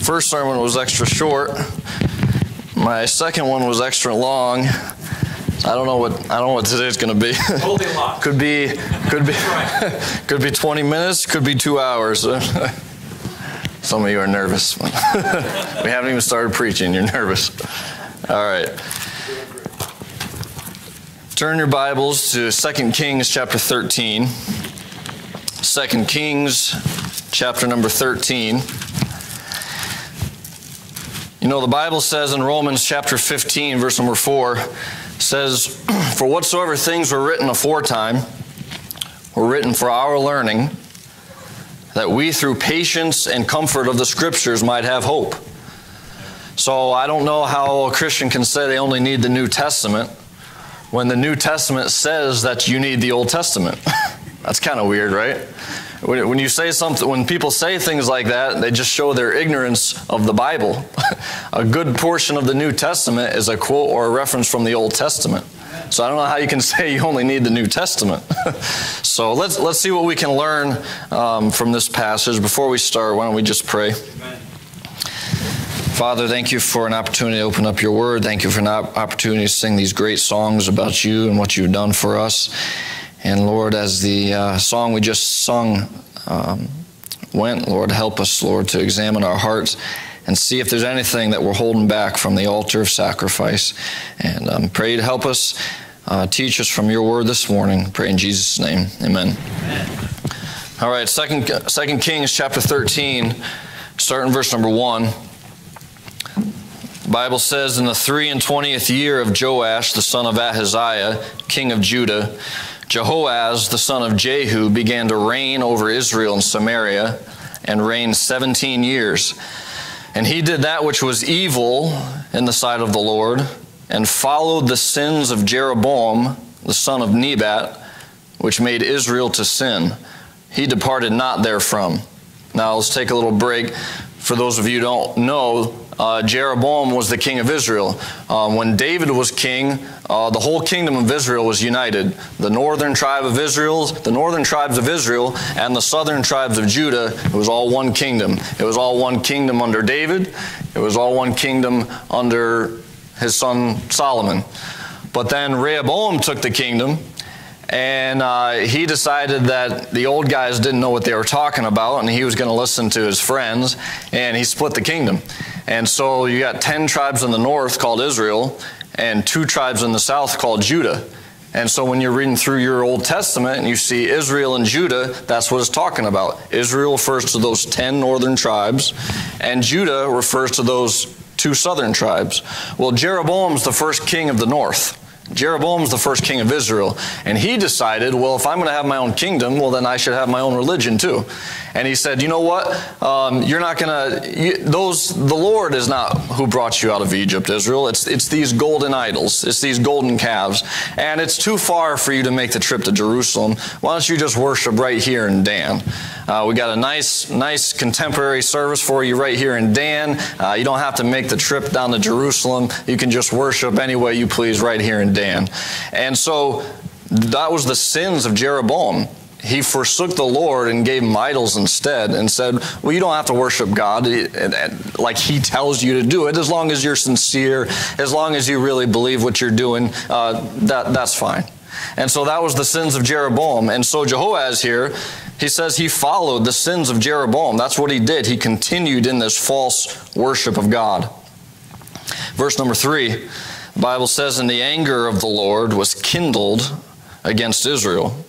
first sermon was extra short. My second one was extra long. I don't know what I don't know what today's going to be. could be could be could be 20 minutes, could be 2 hours. Some of you are nervous. we haven't even started preaching, you're nervous. All right. Turn your Bibles to 2 Kings chapter 13. 2 Kings chapter number 13. You know, the Bible says in Romans chapter 15, verse number 4, says, For whatsoever things were written aforetime were written for our learning, that we through patience and comfort of the Scriptures might have hope. So I don't know how a Christian can say they only need the New Testament when the New Testament says that you need the Old Testament. That's kind of weird, right? When you say something, when people say things like that, they just show their ignorance of the Bible. a good portion of the New Testament is a quote or a reference from the Old Testament. So I don't know how you can say you only need the New Testament. so let's let's see what we can learn um, from this passage. Before we start, why don't we just pray? Father, thank you for an opportunity to open up your word. Thank you for an opportunity to sing these great songs about you and what you've done for us. And Lord, as the uh, song we just sung um, went, Lord, help us, Lord, to examine our hearts and see if there's anything that we're holding back from the altar of sacrifice. And um, pray to help us, uh, teach us from your word this morning. Pray in Jesus' name. Amen. Amen. All right, second, second Kings chapter 13, starting verse number 1. The Bible says, In the three and twentieth year of Joash, the son of Ahaziah, king of Judah, Jehoahaz, the son of Jehu, began to reign over Israel and Samaria and reigned 17 years. And he did that which was evil in the sight of the Lord and followed the sins of Jeroboam, the son of Nebat, which made Israel to sin. He departed not therefrom. Now let's take a little break. For those of you who don't know, uh, Jeroboam was the king of Israel. Um, when David was king, uh, the whole kingdom of Israel was united. The northern tribe of Israel, the northern tribes of Israel, and the southern tribes of Judah, it was all one kingdom. It was all one kingdom under David. It was all one kingdom under his son Solomon. But then Rehoboam took the kingdom and uh, he decided that the old guys didn't know what they were talking about, and he was going to listen to his friends, and he split the kingdom. And so you got 10 tribes in the north called Israel, and two tribes in the south called Judah. And so when you're reading through your Old Testament and you see Israel and Judah, that's what it's talking about. Israel refers to those 10 northern tribes, and Judah refers to those two southern tribes. Well, Jeroboam's the first king of the north. Jeroboam's the first king of Israel, and he decided, well, if I'm going to have my own kingdom, well, then I should have my own religion too. And he said, you know what? Um, you're not going to, those, the Lord is not who brought you out of Egypt, Israel. It's, it's these golden idols. It's these golden calves. And it's too far for you to make the trip to Jerusalem. Why don't you just worship right here in Dan? Uh, we got a nice, nice contemporary service for you right here in Dan. Uh, you don't have to make the trip down to Jerusalem. You can just worship any way you please right here in Dan. And so that was the sins of Jeroboam he forsook the Lord and gave him idols instead and said, Well, you don't have to worship God like he tells you to do it. As long as you're sincere, as long as you really believe what you're doing, uh, that, that's fine. And so that was the sins of Jeroboam. And so Jehoahaz here, he says he followed the sins of Jeroboam. That's what he did. He continued in this false worship of God. Verse number three, the Bible says, And the anger of the Lord was kindled against Israel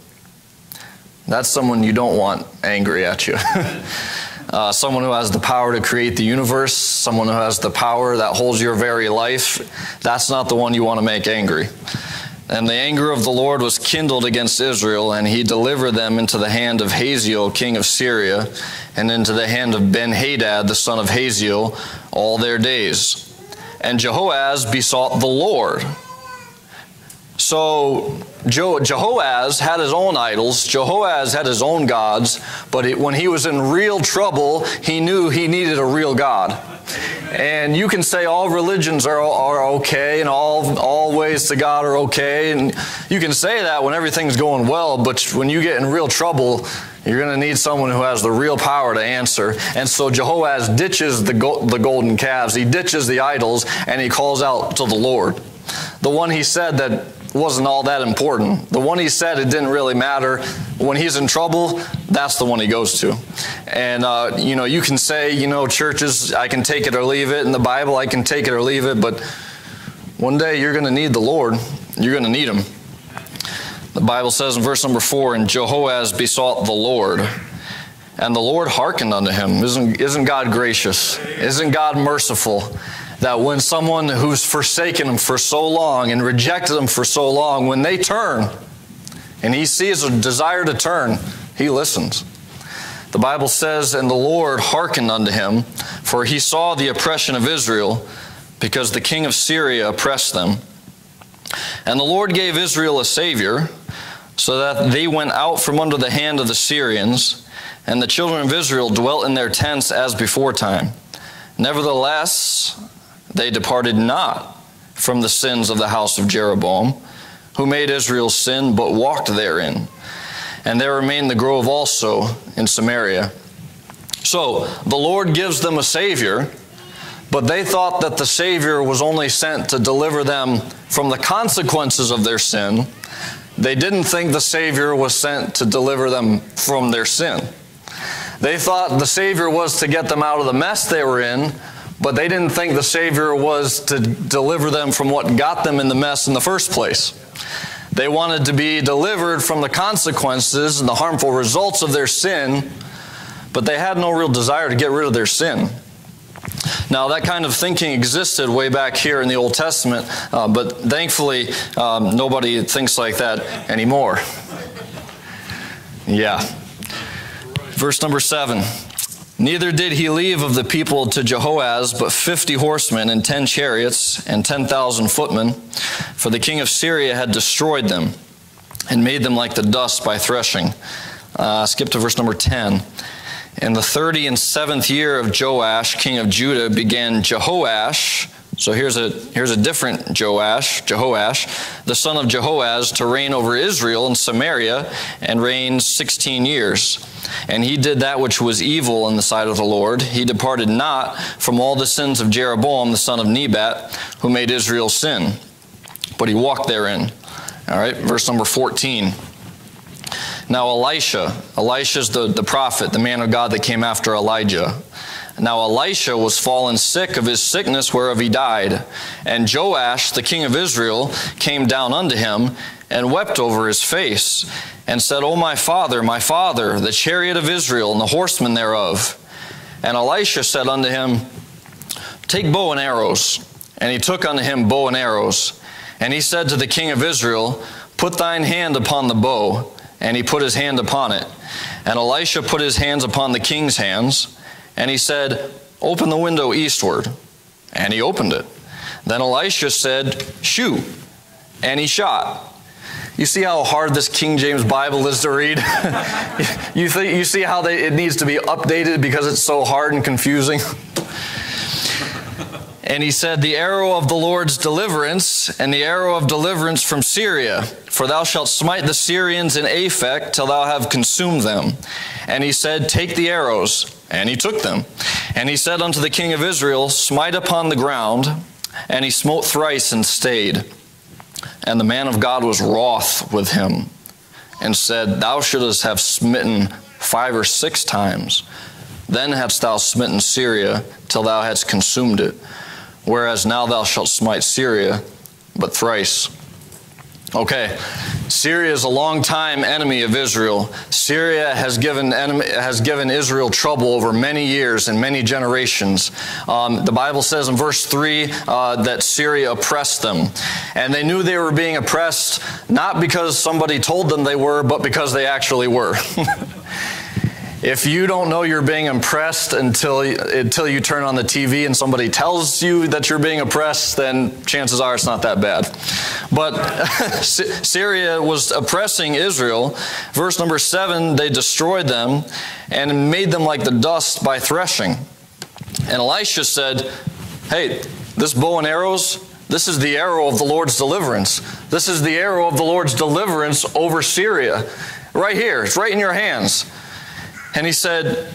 that's someone you don't want angry at you. uh, someone who has the power to create the universe, someone who has the power that holds your very life, that's not the one you want to make angry. And the anger of the Lord was kindled against Israel, and he delivered them into the hand of Hazael, king of Syria, and into the hand of Ben Hadad, the son of Hazael, all their days. And Jehoahaz besought the Lord so Jehoahaz had his own idols, Jehoahaz had his own gods, but when he was in real trouble, he knew he needed a real God. And you can say all religions are, are okay and all, all ways to God are okay. And you can say that when everything's going well, but when you get in real trouble, you're going to need someone who has the real power to answer. And so Jehoahaz ditches the, go- the golden calves, he ditches the idols, and he calls out to the Lord. The one he said that wasn't all that important. The one he said it didn't really matter. When he's in trouble, that's the one he goes to. And, uh, you know, you can say, you know, churches, I can take it or leave it. In the Bible, I can take it or leave it. But one day you're going to need the Lord. You're going to need him. The Bible says in verse number four, and Jehoahaz besought the Lord. And the Lord hearkened unto him. Isn't, isn't God gracious? Isn't God merciful? That when someone who's forsaken him for so long and rejected him for so long, when they turn and he sees a desire to turn, he listens. The Bible says, And the Lord hearkened unto him, for he saw the oppression of Israel, because the king of Syria oppressed them. And the Lord gave Israel a Savior, so that they went out from under the hand of the Syrians, and the children of Israel dwelt in their tents as before time. Nevertheless, they departed not from the sins of the house of Jeroboam, who made Israel sin, but walked therein. And there remained the grove also in Samaria. So the Lord gives them a Savior, but they thought that the Savior was only sent to deliver them from the consequences of their sin. They didn't think the Savior was sent to deliver them from their sin. They thought the Savior was to get them out of the mess they were in, but they didn't think the Savior was to deliver them from what got them in the mess in the first place. They wanted to be delivered from the consequences and the harmful results of their sin, but they had no real desire to get rid of their sin. Now, that kind of thinking existed way back here in the Old Testament, uh, but thankfully, um, nobody thinks like that anymore. Yeah. Verse number seven. Neither did he leave of the people to Jehoahaz but fifty horsemen and ten chariots and ten thousand footmen, for the king of Syria had destroyed them and made them like the dust by threshing. Uh, skip to verse number 10. In the thirty and seventh year of Joash, king of Judah, began Jehoash. So here's a, here's a different Joash, Jehoash, the son of Jehoahaz, to reign over Israel and Samaria and reign 16 years. And he did that which was evil in the sight of the Lord. He departed not from all the sins of Jeroboam the son of Nebat, who made Israel sin, but he walked therein. All right, verse number 14. Now Elisha, Elisha is the, the prophet, the man of God that came after Elijah. Now Elisha was fallen sick of his sickness whereof he died. And Joash, the king of Israel, came down unto him and wept over his face and said, O my father, my father, the chariot of Israel and the horsemen thereof. And Elisha said unto him, Take bow and arrows. And he took unto him bow and arrows. And he said to the king of Israel, Put thine hand upon the bow. And he put his hand upon it. And Elisha put his hands upon the king's hands. And he said, Open the window eastward. And he opened it. Then Elisha said, Shoot. And he shot. You see how hard this King James Bible is to read? you, you see how they, it needs to be updated because it's so hard and confusing? And he said, The arrow of the Lord's deliverance, and the arrow of deliverance from Syria. For thou shalt smite the Syrians in Aphek till thou have consumed them. And he said, Take the arrows. And he took them. And he said unto the king of Israel, Smite upon the ground. And he smote thrice and stayed. And the man of God was wroth with him and said, Thou shouldst have smitten five or six times. Then hadst thou smitten Syria till thou hadst consumed it. Whereas now thou shalt smite Syria but thrice. Okay, Syria is a long-time enemy of Israel. Syria has given, enemy, has given Israel trouble over many years and many generations. Um, the Bible says in verse 3 uh, that Syria oppressed them. And they knew they were being oppressed not because somebody told them they were, but because they actually were. If you don't know you're being oppressed until, until you turn on the TV and somebody tells you that you're being oppressed, then chances are it's not that bad. But Syria was oppressing Israel. Verse number seven, they destroyed them and made them like the dust by threshing. And Elisha said, hey, this bow and arrows, this is the arrow of the Lord's deliverance. This is the arrow of the Lord's deliverance over Syria. Right here, it's right in your hands. And he said,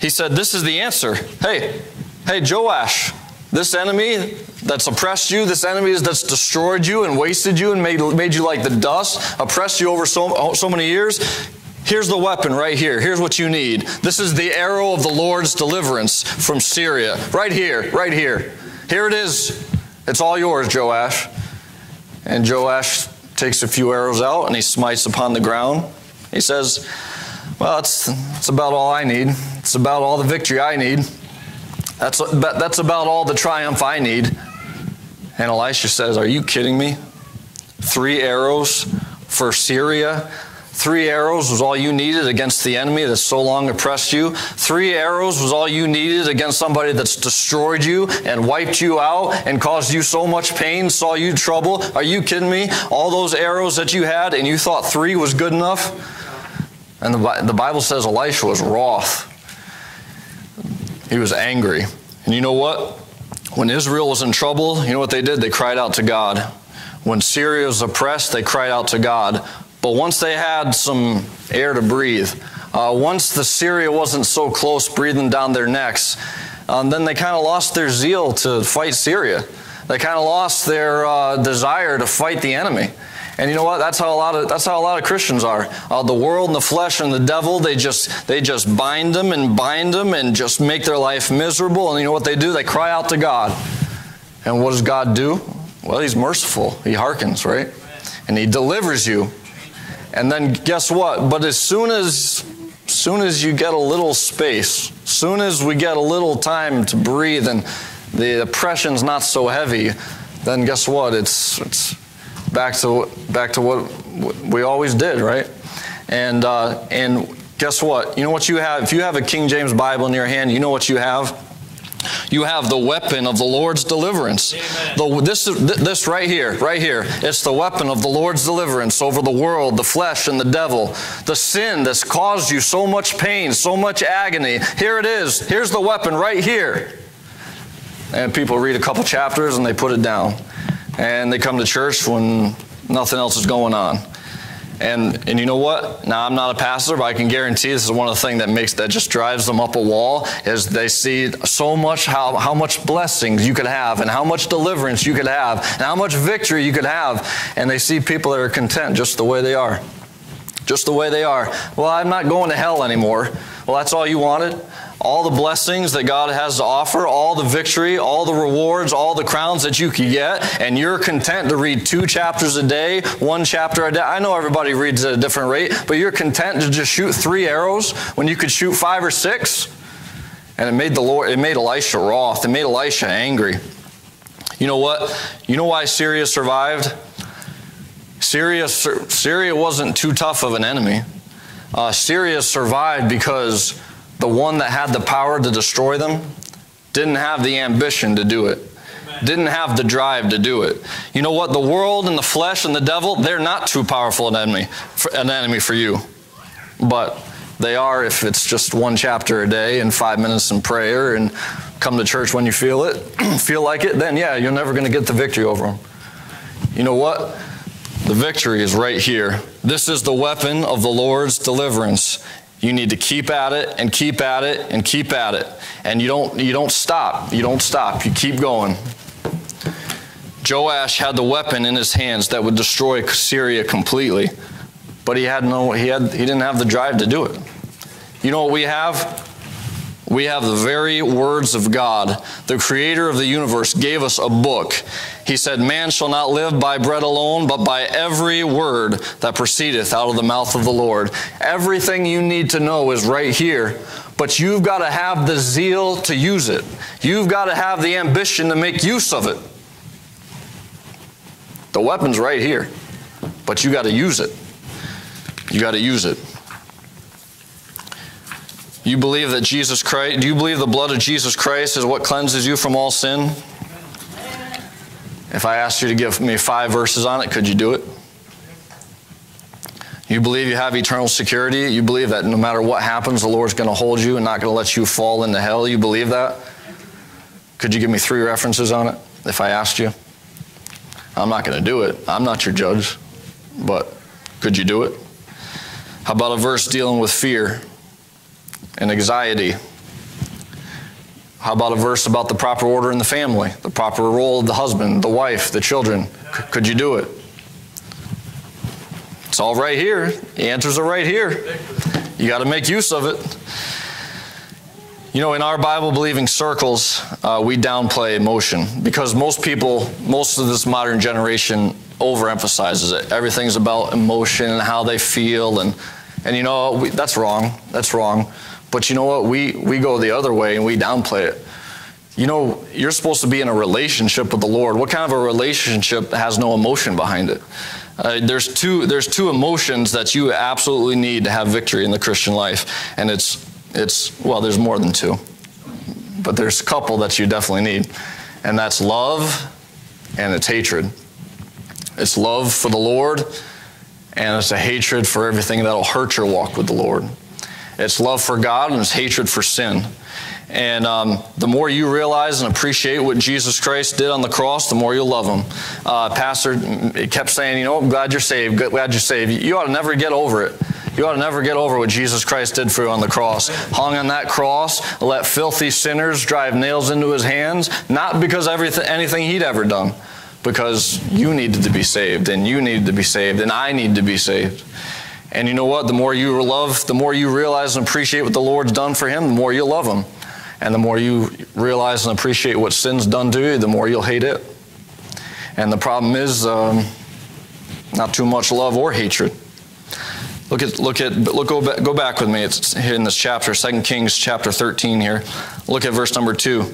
he said, this is the answer. Hey, hey, Joash, this enemy that's oppressed you, this enemy that's destroyed you and wasted you and made, made you like the dust, oppressed you over so, so many years, here's the weapon right here. Here's what you need. This is the arrow of the Lord's deliverance from Syria. Right here, right here. Here it is. It's all yours, Joash. And Joash takes a few arrows out and he smites upon the ground. He says, Well, that's, that's about all I need. It's about all the victory I need. That's, that's about all the triumph I need. And Elisha says, Are you kidding me? Three arrows for Syria? Three arrows was all you needed against the enemy that so long oppressed you. Three arrows was all you needed against somebody that's destroyed you and wiped you out and caused you so much pain, saw you trouble. Are you kidding me? All those arrows that you had and you thought three was good enough? And the, Bible says Elisha was wroth. He was angry. And you know what? When Israel was in trouble, you know what they did? They cried out to God. When Syria was oppressed, they cried out to God. But once they had some air to breathe, uh, once the Syria wasn't so close breathing down their necks, um, then they kind of lost their zeal to fight Syria. They kind of lost their uh, desire to fight the enemy. And you know what? That's how a lot of that's how a lot of Christians are. Uh, the world and the flesh and the devil they just they just bind them and bind them and just make their life miserable. And you know what they do? They cry out to God. And what does God do? Well, He's merciful. He hearkens, right? And He delivers you. And then guess what? But as soon as soon as you get a little space, soon as we get a little time to breathe and the oppression's not so heavy, then guess what? It's it's back to back to what we always did, right? And uh, and guess what? You know what you have? If you have a King James Bible in your hand, you know what you have. You have the weapon of the Lord's deliverance. The, this, this right here, right here, it's the weapon of the Lord's deliverance over the world, the flesh, and the devil. The sin that's caused you so much pain, so much agony. Here it is. Here's the weapon right here. And people read a couple chapters and they put it down and they come to church when nothing else is going on. And, and you know what? Now I'm not a pastor, but I can guarantee this is one of the things that makes that just drives them up a wall is they see so much how, how much blessings you could have and how much deliverance you could have and how much victory you could have. And they see people that are content just the way they are. Just the way they are. Well, I'm not going to hell anymore. Well, that's all you wanted? All the blessings that God has to offer, all the victory, all the rewards, all the crowns that you can get, and you're content to read two chapters a day, one chapter a day. I know everybody reads at a different rate, but you're content to just shoot three arrows when you could shoot five or six? And it made the Lord, it made Elisha wroth. It made Elisha angry. You know what? You know why Syria survived? Syria, Syria wasn't too tough of an enemy. Uh, Syria survived because the one that had the power to destroy them didn't have the ambition to do it didn't have the drive to do it. You know what? The world and the flesh and the devil, they're not too powerful an enemy, for, an enemy for you. But they are if it's just one chapter a day and five minutes in prayer and come to church when you feel it, feel like it, then yeah, you're never going to get the victory over them. You know what? The victory is right here. This is the weapon of the Lord's deliverance. You need to keep at it and keep at it and keep at it. And you don't, you don't stop. You don't stop. You keep going. Joash had the weapon in his hands that would destroy Syria completely. But he had no he had he didn't have the drive to do it. You know what we have? We have the very words of God. The creator of the universe gave us a book. He said, Man shall not live by bread alone, but by every word that proceedeth out of the mouth of the Lord. Everything you need to know is right here, but you've got to have the zeal to use it. You've got to have the ambition to make use of it. The weapon's right here, but you got to use it. You got to use it. You believe that Jesus Christ, do you believe the blood of Jesus Christ is what cleanses you from all sin? If I asked you to give me five verses on it, could you do it? You believe you have eternal security? You believe that no matter what happens, the Lord's going to hold you and not going to let you fall into hell? You believe that? Could you give me three references on it if I asked you? I'm not going to do it. I'm not your judge. But could you do it? How about a verse dealing with fear and anxiety? How about a verse about the proper order in the family, the proper role of the husband, the wife, the children? C- could you do it? It's all right here. The answers are right here. You got to make use of it. You know, in our Bible believing circles, uh, we downplay emotion because most people, most of this modern generation overemphasizes it. Everything's about emotion and how they feel, and, and you know, we, that's wrong. That's wrong. But you know what? We, we go the other way and we downplay it. You know, you're supposed to be in a relationship with the Lord. What kind of a relationship has no emotion behind it? Uh, there's two there's two emotions that you absolutely need to have victory in the Christian life, and it's it's well, there's more than two, but there's a couple that you definitely need, and that's love, and it's hatred. It's love for the Lord, and it's a hatred for everything that'll hurt your walk with the Lord. It's love for God and it's hatred for sin. And um, the more you realize and appreciate what Jesus Christ did on the cross, the more you'll love Him. Uh, Pastor kept saying, You know, I'm glad you're saved. Glad you're saved. You ought to never get over it. You ought to never get over what Jesus Christ did for you on the cross. Hung on that cross, let filthy sinners drive nails into His hands, not because everything, anything He'd ever done, because you needed to be saved, and you needed to be saved, and I need to be saved. And you know what? The more you love, the more you realize and appreciate what the Lord's done for him, the more you'll love him. And the more you realize and appreciate what sin's done to you, the more you'll hate it. And the problem is um, not too much love or hatred. Look at look at look go back, go back with me. It's in this chapter, 2 Kings chapter 13 here. Look at verse number 2.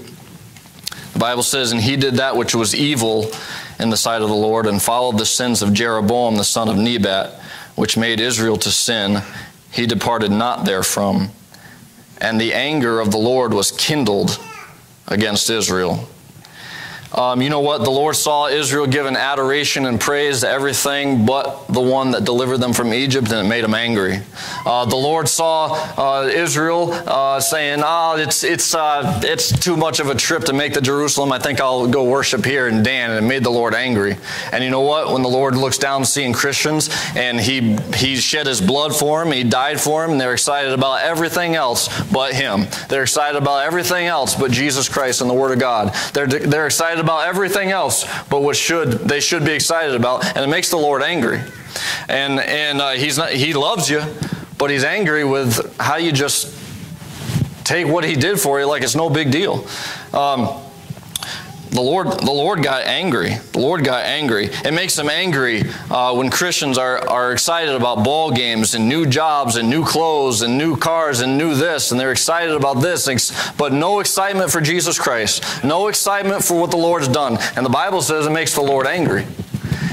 The Bible says, "And he did that which was evil in the sight of the Lord and followed the sins of Jeroboam the son of Nebat." Which made Israel to sin, he departed not therefrom. And the anger of the Lord was kindled against Israel. Um, you know what? The Lord saw Israel giving adoration and praise to everything but the one that delivered them from Egypt, and it made him angry. Uh, the Lord saw uh, Israel uh, saying, "Ah, oh, it's it's uh, it's too much of a trip to make to Jerusalem. I think I'll go worship here in Dan," and it made the Lord angry. And you know what? When the Lord looks down seeing Christians, and he he shed his blood for them, he died for them, and they're excited about everything else but Him. They're excited about everything else but Jesus Christ and the Word of God. They're they're excited about everything else but what should they should be excited about, and it makes the Lord angry. And and uh, he's not he loves you, but he's angry with how you just take what he did for you like it's no big deal. Um, the Lord, the Lord got angry. The Lord got angry. It makes him angry uh, when Christians are, are excited about ball games and new jobs and new clothes and new cars and new this, and they're excited about this, but no excitement for Jesus Christ, no excitement for what the Lord's done. And the Bible says it makes the Lord angry.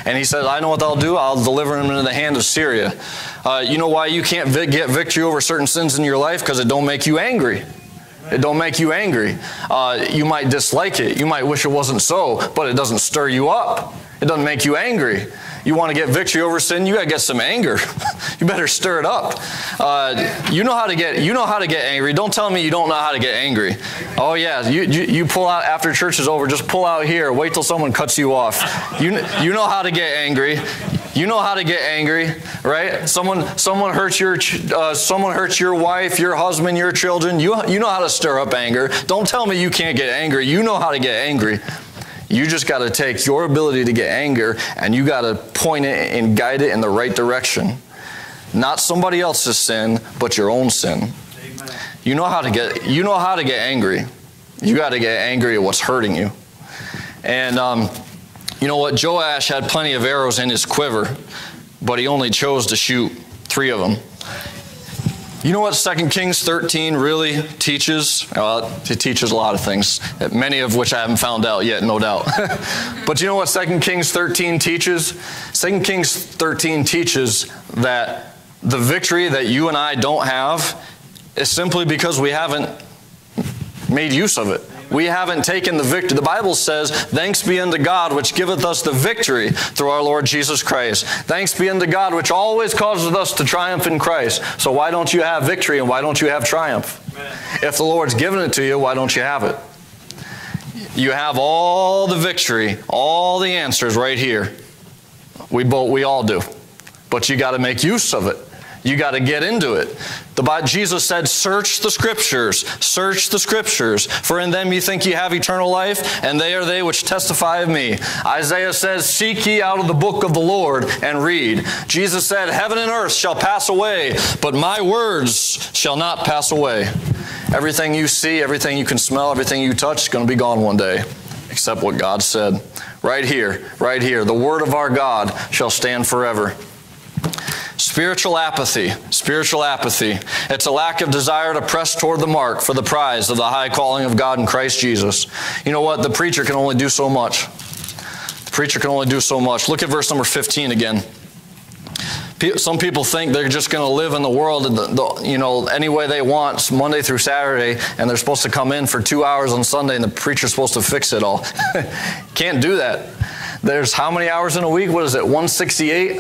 And he says, I know what I'll do. I'll deliver him into the hand of Syria. Uh, you know why you can't vi- get victory over certain sins in your life? Because it don't make you angry. It don't make you angry. Uh, you might dislike it. You might wish it wasn't so, but it doesn't stir you up. It doesn't make you angry. You want to get victory over sin, you got to get some anger. you better stir it up. Uh, you know how to get you know how to get angry. Don't tell me you don't know how to get angry. Oh yeah, you, you, you pull out after church is over. Just pull out here. Wait till someone cuts you off. You you know how to get angry. You know how to get angry, right? Someone, someone hurts your, uh, someone hurts your wife, your husband, your children. You, you know how to stir up anger. Don't tell me you can't get angry. You know how to get angry. You just got to take your ability to get anger and you got to point it and guide it in the right direction. Not somebody else's sin, but your own sin. Amen. You know how to get. You know how to get angry. You got to get angry at what's hurting you. And um, you know what? Joash had plenty of arrows in his quiver, but he only chose to shoot three of them. You know what 2 Kings 13 really teaches? Well, it teaches a lot of things, many of which I haven't found out yet, no doubt. but you know what 2 Kings 13 teaches? 2 Kings 13 teaches that the victory that you and I don't have is simply because we haven't made use of it. We haven't taken the victory. The Bible says, Thanks be unto God which giveth us the victory through our Lord Jesus Christ. Thanks be unto God which always causes us to triumph in Christ. So why don't you have victory and why don't you have triumph? If the Lord's given it to you, why don't you have it? You have all the victory, all the answers right here. We both, we all do. But you got to make use of it. You got to get into it. The Bible, Jesus said, Search the scriptures, search the scriptures, for in them you think you have eternal life, and they are they which testify of me. Isaiah says, Seek ye out of the book of the Lord and read. Jesus said, Heaven and earth shall pass away, but my words shall not pass away. Everything you see, everything you can smell, everything you touch is going to be gone one day, except what God said. Right here, right here. The word of our God shall stand forever. Spiritual apathy. Spiritual apathy. It's a lack of desire to press toward the mark for the prize of the high calling of God in Christ Jesus. You know what? The preacher can only do so much. The preacher can only do so much. Look at verse number 15 again. Some people think they're just going to live in the world, you know, any way they want, Monday through Saturday, and they're supposed to come in for two hours on Sunday, and the preacher's supposed to fix it all. Can't do that. There's how many hours in a week? What is it? 168?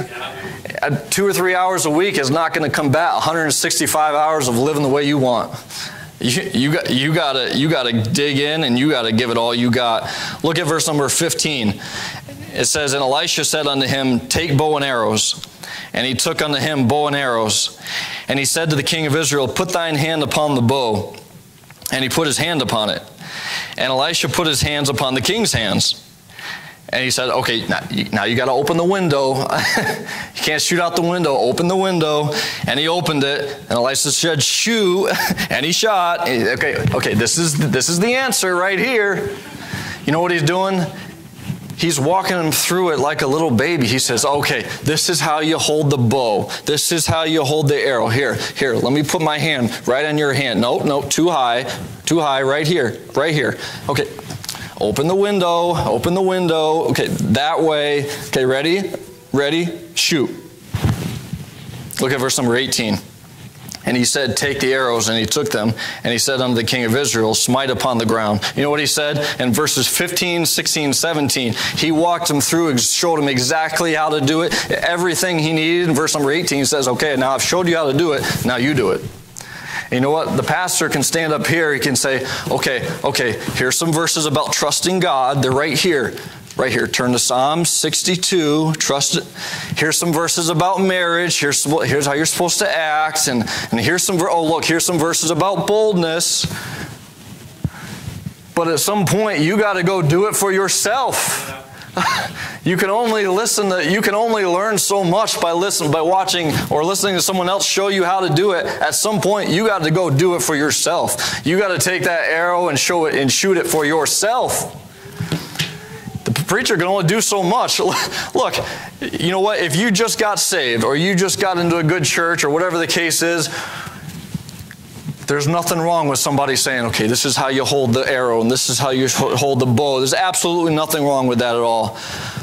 Uh, two or three hours a week is not going to combat 165 hours of living the way you want. You, you, got, you gotta you gotta dig in and you gotta give it all you got. Look at verse number 15. It says, And Elisha said unto him, Take bow and arrows. And he took unto him bow and arrows. And he said to the king of Israel, Put thine hand upon the bow. And he put his hand upon it. And Elisha put his hands upon the king's hands. And he said, okay, now you, now you got to open the window. you can't shoot out the window. Open the window. And he opened it. And Elisha said, shoot. And he shot. Okay, okay, this is, this is the answer right here. You know what he's doing? He's walking him through it like a little baby. He says, okay, this is how you hold the bow. This is how you hold the arrow. Here, here, let me put my hand right on your hand. Nope, nope, too high, too high, right here, right here. Okay, Open the window, open the window. Okay, that way. Okay, ready? Ready? Shoot. Look at verse number 18. And he said, Take the arrows. And he took them. And he said unto the king of Israel, Smite upon the ground. You know what he said? In verses 15, 16, 17, he walked him through, showed him exactly how to do it, everything he needed. In verse number 18, he says, Okay, now I've showed you how to do it. Now you do it. You know what? The pastor can stand up here. He can say, okay, okay, here's some verses about trusting God. They're right here. Right here. Turn to Psalm 62. Trust it. Here's some verses about marriage. Here's, here's how you're supposed to act. And, and here's some, oh, look, here's some verses about boldness. But at some point, you got to go do it for yourself. you can only listen to, you can only learn so much by listen by watching or listening to someone else show you how to do it. At some point you got to go do it for yourself. You got to take that arrow and show it and shoot it for yourself. The preacher can only do so much. Look you know what? If you just got saved or you just got into a good church or whatever the case is there's nothing wrong with somebody saying, okay, this is how you hold the arrow and this is how you hold the bow. There's absolutely nothing wrong with that at all.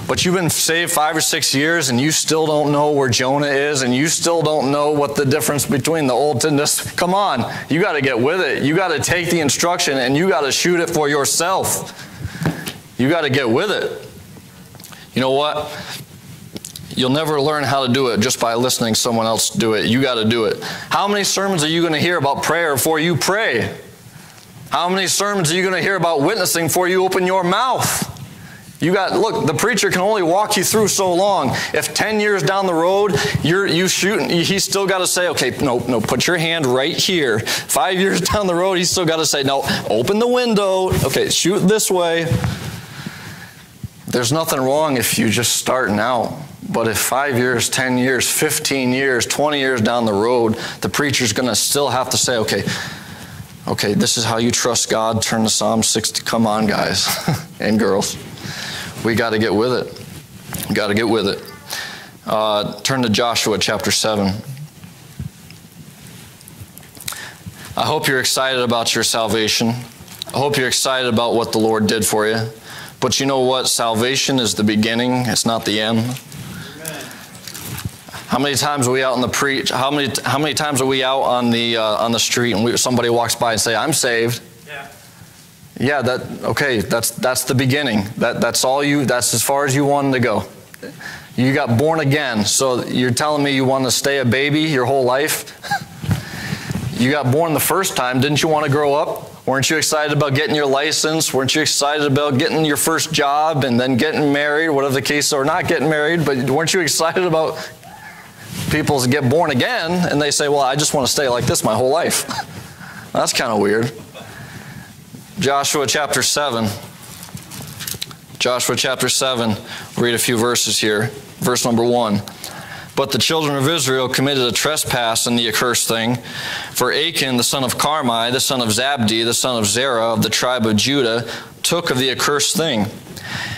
But you've been saved five or six years and you still don't know where Jonah is and you still don't know what the difference between the old and this. Come on, you got to get with it. You got to take the instruction and you got to shoot it for yourself. You got to get with it. You know what? You'll never learn how to do it just by listening someone else do it. You got to do it. How many sermons are you going to hear about prayer before you pray? How many sermons are you going to hear about witnessing before you open your mouth? You got look, the preacher can only walk you through so long. If 10 years down the road you're you shooting, he's still got to say, okay, no, no, put your hand right here. Five years down the road, he's still got to say, no, open the window. Okay, shoot this way. There's nothing wrong if you're just starting out. But if five years, 10 years, 15 years, 20 years down the road, the preacher's going to still have to say, okay, okay, this is how you trust God. Turn to Psalm 60. Come on, guys and girls. We got to get with it. We got to get with it. Uh, turn to Joshua chapter 7. I hope you're excited about your salvation. I hope you're excited about what the Lord did for you. But you know what? Salvation is the beginning, it's not the end. How many times are we out on the preach? How many how many times are we out on the uh, on the street and we, somebody walks by and say, "I'm saved." Yeah. Yeah. That okay. That's that's the beginning. That that's all you. That's as far as you wanted to go. You got born again. So you're telling me you want to stay a baby your whole life? you got born the first time. Didn't you want to grow up? Weren't you excited about getting your license? Weren't you excited about getting your first job and then getting married, whatever the case, or not getting married? But weren't you excited about people get born again and they say, Well, I just want to stay like this my whole life? That's kind of weird. Joshua chapter 7. Joshua chapter 7. read a few verses here. Verse number 1. But the children of Israel committed a trespass in the accursed thing. For Achan, the son of Carmi, the son of Zabdi, the son of Zerah of the tribe of Judah, took of the accursed thing.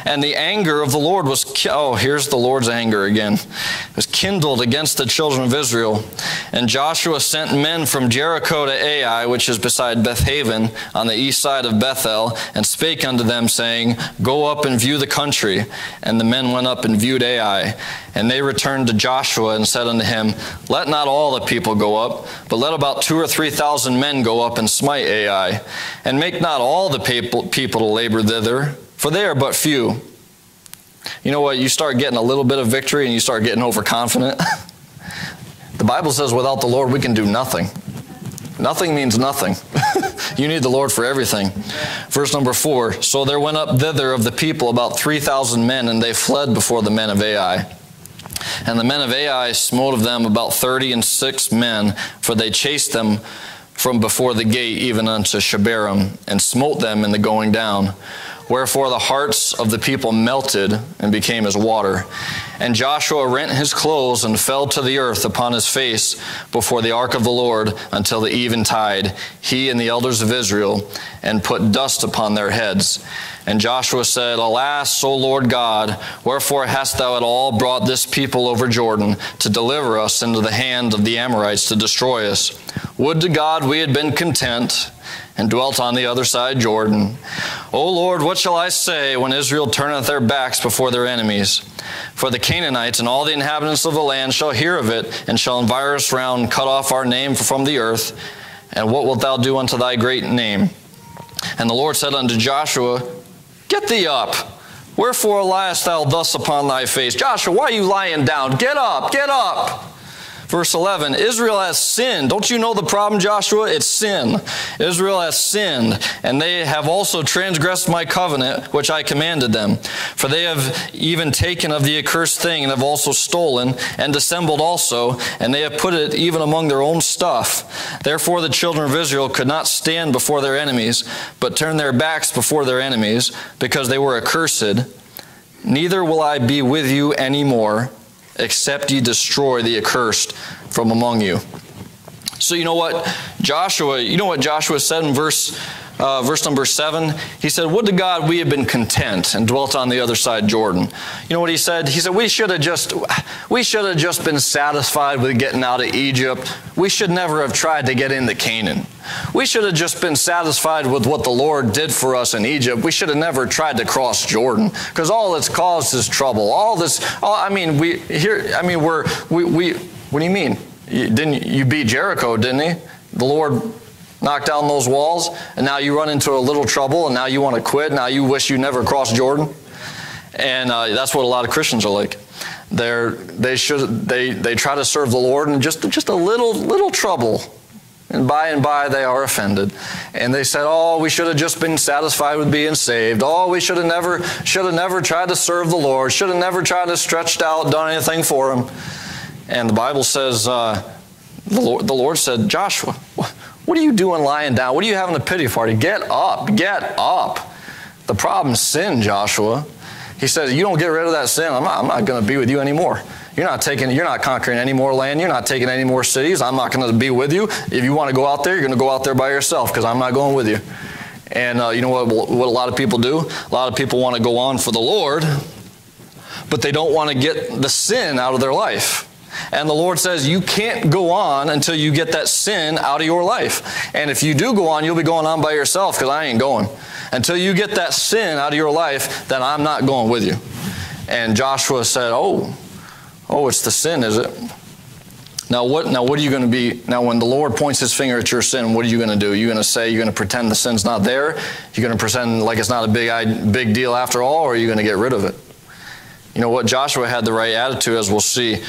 And the anger of the Lord was, oh, here's the Lord's anger again, it was kindled against the children of Israel. And Joshua sent men from Jericho to Ai, which is beside Bethaven, on the east side of Bethel, and spake unto them, saying, Go up and view the country. And the men went up and viewed Ai. And they returned to Joshua and said unto him, Let not all the people go up, but let about two or three thousand men go up and smite Ai. And make not all the people, people labor thither for they are but few. You know what? You start getting a little bit of victory and you start getting overconfident. the Bible says without the Lord we can do nothing. Nothing means nothing. you need the Lord for everything. Verse number four So there went up thither of the people about 3,000 men, and they fled before the men of Ai. And the men of Ai smote of them about thirty and six men, for they chased them from before the gate even unto Shebarim, and smote them in the going down. Wherefore the hearts of the people melted and became as water. And Joshua rent his clothes and fell to the earth upon his face before the ark of the Lord until the eventide, he and the elders of Israel, and put dust upon their heads. And Joshua said, Alas, O Lord God, wherefore hast thou at all brought this people over Jordan to deliver us into the hand of the Amorites to destroy us? Would to God we had been content and dwelt on the other side Jordan. O Lord, what shall I say when Israel turneth their backs before their enemies? For the Canaanites and all the inhabitants of the land shall hear of it, and shall envire us round, cut off our name from the earth. And what wilt thou do unto thy great name? And the Lord said unto Joshua, Get thee up. Wherefore liest thou thus upon thy face? Joshua, why are you lying down? Get up, get up. Verse 11 Israel has sinned. Don't you know the problem, Joshua? It's sin. Israel has sinned, and they have also transgressed my covenant, which I commanded them. For they have even taken of the accursed thing, and have also stolen, and dissembled also, and they have put it even among their own stuff. Therefore the children of Israel could not stand before their enemies, but turned their backs before their enemies, because they were accursed. Neither will I be with you any more except ye destroy the accursed from among you. So you know what Joshua, you know what Joshua said in verse uh, verse number seven, he said, Would to God we had been content and dwelt on the other side Jordan. You know what he said? He said, We should have just we should have just been satisfied with getting out of Egypt. We should never have tried to get into Canaan. We should have just been satisfied with what the Lord did for us in Egypt. We should have never tried to cross Jordan because all it's caused is trouble. All this, all, I mean, we here. I mean, we're we we. What do you mean? Didn't you beat Jericho? Didn't he? The Lord knocked down those walls, and now you run into a little trouble, and now you want to quit. Now you wish you never crossed Jordan. And uh, that's what a lot of Christians are like. They're, they should they, they try to serve the Lord, and just just a little little trouble, and by and by they are offended. And they said, "Oh, we should have just been satisfied with being saved. Oh, we should have never should have never tried to serve the Lord. Should have never tried to stretched out, done anything for Him." And the Bible says, uh, the, Lord, the Lord said, Joshua. What are you doing lying down? What are you having the pity party? Get up, get up. The problem's sin, Joshua. He says, You don't get rid of that sin, I'm not, not going to be with you anymore. You're not taking, you're not conquering any more land. You're not taking any more cities. I'm not going to be with you. If you want to go out there, you're going to go out there by yourself because I'm not going with you. And uh, you know what, what a lot of people do? A lot of people want to go on for the Lord, but they don't want to get the sin out of their life. And the Lord says, You can't go on until you get that sin out of your life. And if you do go on, you'll be going on by yourself because I ain't going. Until you get that sin out of your life, then I'm not going with you. And Joshua said, Oh, oh, it's the sin, is it? Now what, now, what are you going to be? Now, when the Lord points his finger at your sin, what are you going to do? You're going to say, you're going to pretend the sin's not there? You're going to pretend like it's not a big, big deal after all, or are you going to get rid of it? You know what? Joshua had the right attitude, as we'll see.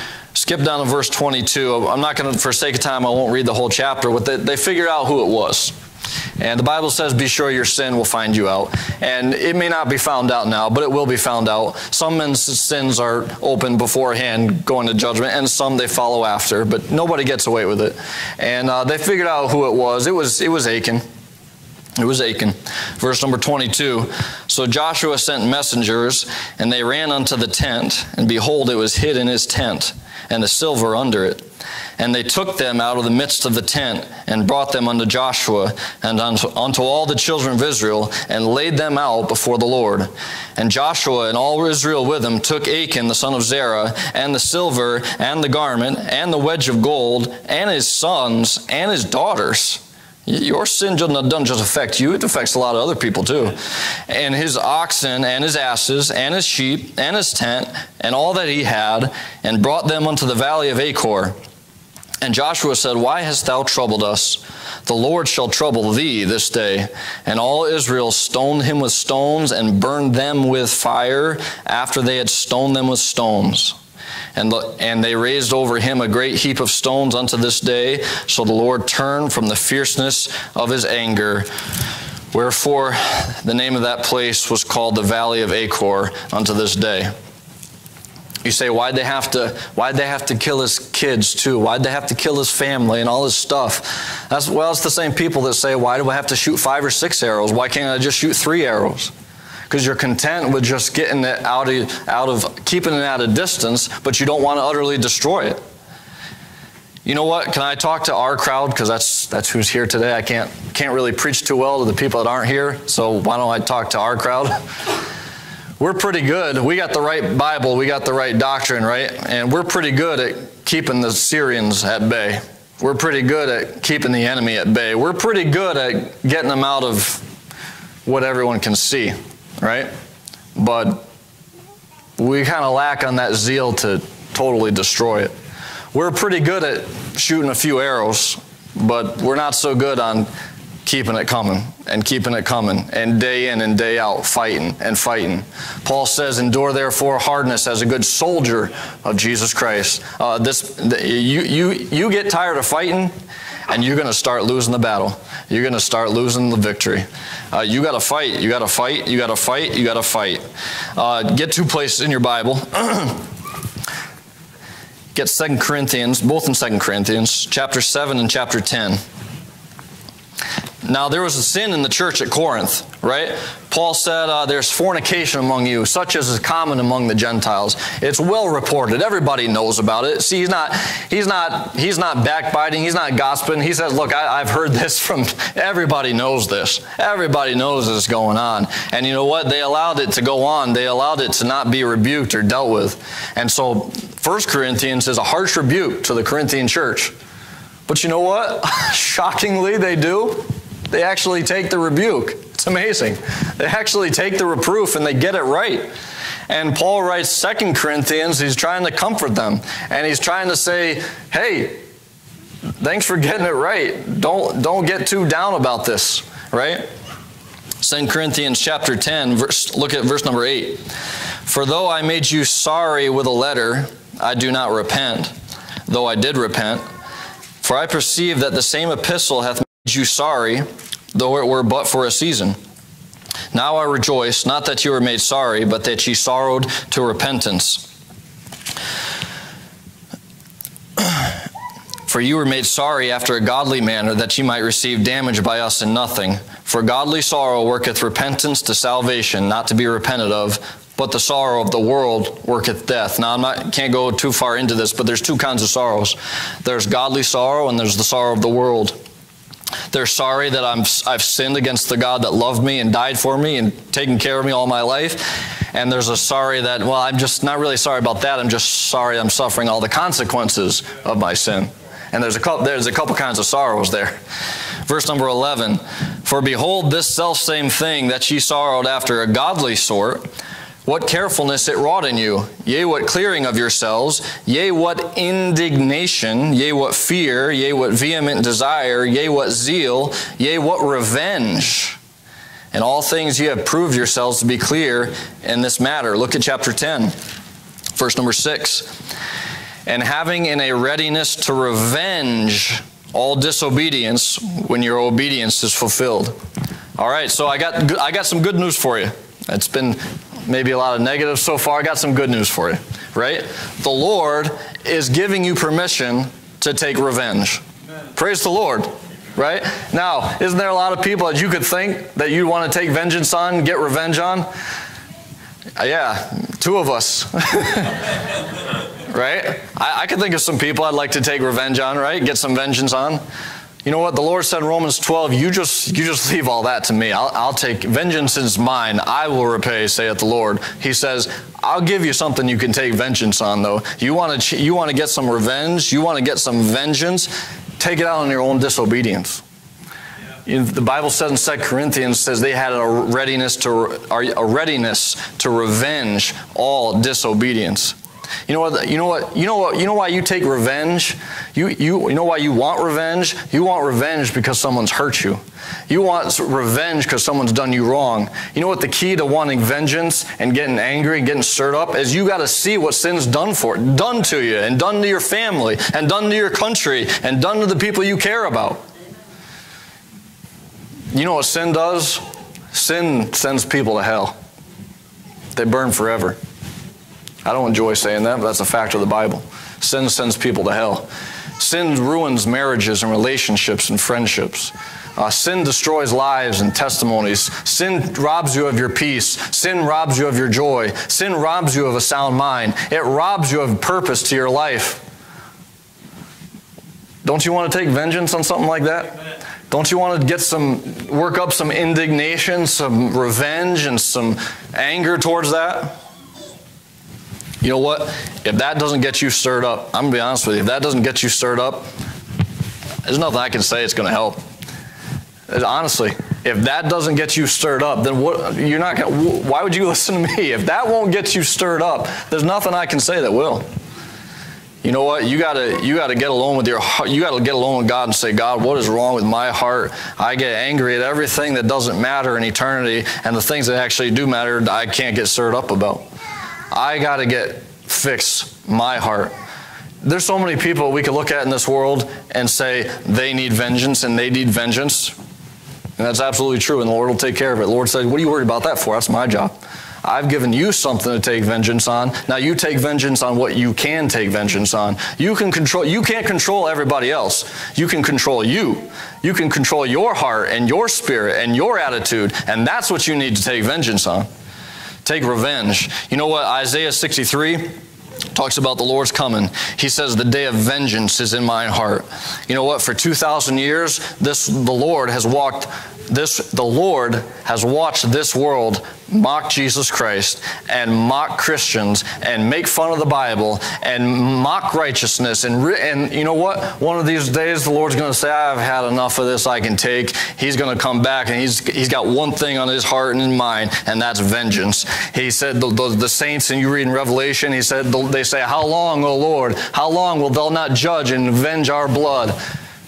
Skip down to verse 22. I'm not going to, for sake of time, I won't read the whole chapter, but they, they figured out who it was. And the Bible says, be sure your sin will find you out. And it may not be found out now, but it will be found out. Some men's sins are open beforehand, going to judgment, and some they follow after, but nobody gets away with it. And uh, they figured out who it was. It was, it was Achan. It was Achan. Verse number 22. So Joshua sent messengers, and they ran unto the tent, and behold, it was hid in his tent, and the silver under it. And they took them out of the midst of the tent, and brought them unto Joshua, and unto, unto all the children of Israel, and laid them out before the Lord. And Joshua and all Israel with him took Achan the son of Zerah, and the silver, and the garment, and the wedge of gold, and his sons, and his daughters your sin doesn't just affect you, it affects a lot of other people too. And his oxen and his asses and his sheep and his tent and all that he had, and brought them unto the valley of Achor. And Joshua said, Why hast thou troubled us? The Lord shall trouble thee this day. And all Israel stoned him with stones and burned them with fire after they had stoned them with stones. And, and they raised over him a great heap of stones unto this day. So the Lord turned from the fierceness of his anger. Wherefore the name of that place was called the Valley of Achor unto this day. You say, why'd they have to, why'd they have to kill his kids too? Why'd they have to kill his family and all his stuff? That's, well, it's the same people that say, why do I have to shoot five or six arrows? Why can't I just shoot three arrows? Because you're content with just getting it out of, out of keeping it at a distance, but you don't want to utterly destroy it. You know what? Can I talk to our crowd because that's that's who's here today. I can't can't really preach too well to the people that aren't here. So why don't I talk to our crowd? we're pretty good. We got the right Bible, we got the right doctrine, right? And we're pretty good at keeping the Syrians at bay. We're pretty good at keeping the enemy at bay. We're pretty good at getting them out of what everyone can see right? But we kind of lack on that zeal to totally destroy it. We're pretty good at shooting a few arrows, but we're not so good on keeping it coming and keeping it coming and day in and day out fighting and fighting. Paul says, "Endure therefore hardness as a good soldier of Jesus Christ." Uh, this you you you get tired of fighting, and you're going to start losing the battle. You're going to start losing the victory. Uh, you got to fight. You got to fight. You got to fight. You got to fight. Uh, get two places in your Bible. get Second Corinthians, both in Second Corinthians, chapter 7 and chapter 10. Now, there was a sin in the church at Corinth, right? Paul said, uh, There's fornication among you, such as is common among the Gentiles. It's well reported. Everybody knows about it. See, he's not, he's not, he's not backbiting. He's not gossiping. He says, Look, I, I've heard this from everybody knows this. Everybody knows this is going on. And you know what? They allowed it to go on, they allowed it to not be rebuked or dealt with. And so, 1 Corinthians is a harsh rebuke to the Corinthian church. But you know what? Shockingly, they do. They actually take the rebuke. It's amazing. They actually take the reproof and they get it right. And Paul writes Second Corinthians, he's trying to comfort them. And he's trying to say, hey, thanks for getting it right. Don't, don't get too down about this, right? 2 Corinthians chapter 10, verse, look at verse number 8. For though I made you sorry with a letter, I do not repent, though I did repent. For I perceive that the same epistle hath you sorry, though it were but for a season. Now I rejoice, not that you were made sorry, but that ye sorrowed to repentance. For you were made sorry after a godly manner, that ye might receive damage by us in nothing. For godly sorrow worketh repentance to salvation, not to be repented of, but the sorrow of the world worketh death. Now, I can't go too far into this, but there's two kinds of sorrows. There's godly sorrow, and there's the sorrow of the world. They're sorry that I'm, I've sinned against the God that loved me and died for me and taken care of me all my life. And there's a sorry that, well, I'm just not really sorry about that. I'm just sorry I'm suffering all the consequences of my sin. And there's a couple, there's a couple kinds of sorrows there. Verse number 11 For behold, this self same thing that ye sorrowed after a godly sort what carefulness it wrought in you, yea, what clearing of yourselves, yea, what indignation, yea, what fear, yea, what vehement desire, yea, what zeal, yea, what revenge. In all things you have proved yourselves to be clear in this matter. Look at chapter 10, verse number 6. And having in a readiness to revenge all disobedience when your obedience is fulfilled. All right, so I got I got some good news for you. It's been maybe a lot of negatives so far. I got some good news for you, right? The Lord is giving you permission to take revenge. Amen. Praise the Lord. Right? Now, isn't there a lot of people that you could think that you want to take vengeance on, get revenge on? Uh, yeah, two of us. right? I, I can think of some people I'd like to take revenge on, right? Get some vengeance on. You know what? The Lord said in Romans 12, you just, you just leave all that to me. I'll, I'll take, vengeance is mine. I will repay, saith the Lord. He says, I'll give you something you can take vengeance on, though. You want to, you want to get some revenge? You want to get some vengeance? Take it out on your own disobedience. the Bible says in 2 Corinthians says they had a readiness to a readiness to revenge all disobedience. You know what? You know what? You know what? You know why you take revenge? You you you know why you want revenge? You want revenge because someone's hurt you. You want revenge because someone's done you wrong. You know what the key to wanting vengeance and getting angry and getting stirred up is you got to see what sin's done for it, done to you and done to your family and done to your country and done to the people you care about. You know what sin does? Sin sends people to hell. They burn forever. I don't enjoy saying that, but that's a fact of the Bible. Sin sends people to hell. Sin ruins marriages and relationships and friendships. Uh, sin destroys lives and testimonies. Sin robs you of your peace. Sin robs you of your joy. Sin robs you of a sound mind. It robs you of purpose to your life. Don't you want to take vengeance on something like that? Don't you want to get some, work up some indignation, some revenge, and some anger towards that? You know what? If that doesn't get you stirred up, I'm going to be honest with you, if that doesn't get you stirred up, there's nothing I can say it's going to help. Honestly, if that doesn't get you stirred up, then what, you're not gonna, why would you listen to me? If that won't get you stirred up, there's nothing I can say that will. You know what? You gotta you gotta get alone with your heart, you gotta get alone with God and say, God, what is wrong with my heart? I get angry at everything that doesn't matter in eternity, and the things that actually do matter, I can't get stirred up about. I got to get fix my heart. There's so many people we could look at in this world and say they need vengeance and they need vengeance. And that's absolutely true, and the Lord will take care of it. The Lord said, What are you worried about that for? That's my job. I've given you something to take vengeance on. Now you take vengeance on what you can take vengeance on. You can control you can't control everybody else. You can control you. You can control your heart and your spirit and your attitude, and that's what you need to take vengeance on take revenge. You know what? Isaiah 63 talks about the Lord's coming. He says, The day of vengeance is in my heart. You know what? For 2,000 years, this, the Lord has walked this, the Lord has watched this world mock Jesus Christ and mock Christians and make fun of the Bible and mock righteousness. And, and you know what? One of these days, the Lord's going to say, I've had enough of this I can take. He's going to come back and he's, he's got one thing on his heart and in mind, and that's vengeance. He said, the, the, the saints, and you read in Revelation, he said, they say, How long, O Lord? How long will thou not judge and avenge our blood?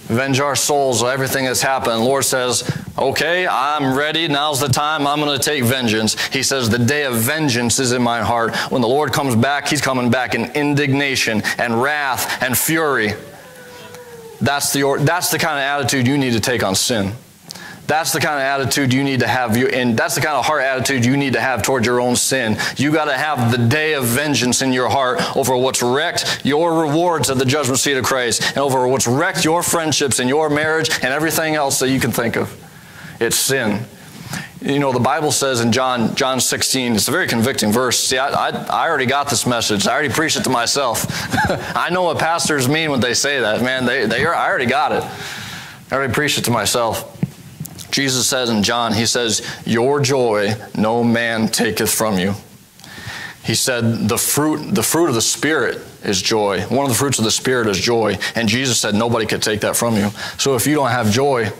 Avenge our souls of everything that's happened. Lord says, Okay, I'm ready. Now's the time. I'm going to take vengeance. He says, The day of vengeance is in my heart. When the Lord comes back, He's coming back in indignation and wrath and fury. That's the, that's the kind of attitude you need to take on sin. That's the kind of attitude you need to have, you, and that's the kind of heart attitude you need to have towards your own sin. You got to have the day of vengeance in your heart over what's wrecked your rewards at the judgment seat of Christ, and over what's wrecked your friendships and your marriage and everything else that you can think of. It's sin. You know, the Bible says in John, John 16, it's a very convicting verse. See, I, I, I already got this message. I already preached it to myself. I know what pastors mean when they say that. Man, they, they are, I already got it. I already preached it to myself. Jesus says in John, He says, Your joy no man taketh from you. He said, the fruit, the fruit of the Spirit is joy. One of the fruits of the Spirit is joy. And Jesus said, Nobody could take that from you. So if you don't have joy,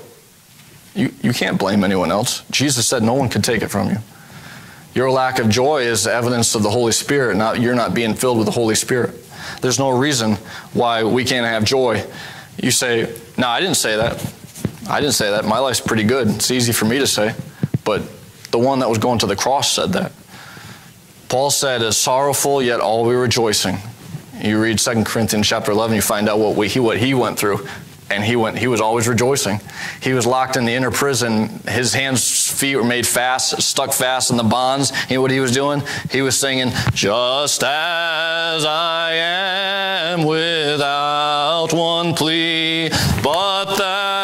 you, you can't blame anyone else. Jesus said, No one could take it from you. Your lack of joy is evidence of the Holy Spirit, not you're not being filled with the Holy Spirit. There's no reason why we can't have joy. You say, No, I didn't say that. I didn't say that. My life's pretty good. It's easy for me to say. But the one that was going to the cross said that. Paul said, "Is sorrowful, yet always rejoicing." You read 2 Corinthians chapter 11, you find out what, we, he, what he went through. and he went he was always rejoicing he was locked in the inner prison his hands feet were made fast stuck fast in the bonds you know what he was doing he was singing just as i am without one plea but that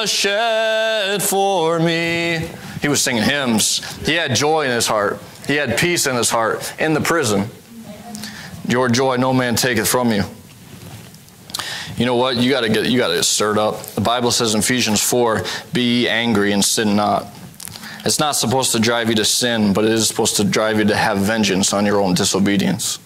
was shed for me he was singing hymns he had joy in his heart he had peace in his heart in the prison your joy no man taketh from you you know what? You got to get you got to get stirred up. The Bible says in Ephesians 4, "Be angry and sin not." It's not supposed to drive you to sin, but it is supposed to drive you to have vengeance on your own disobedience.